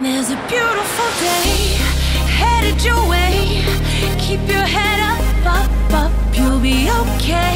There's a beautiful day headed your way. Keep your head up, up, up. You'll be okay.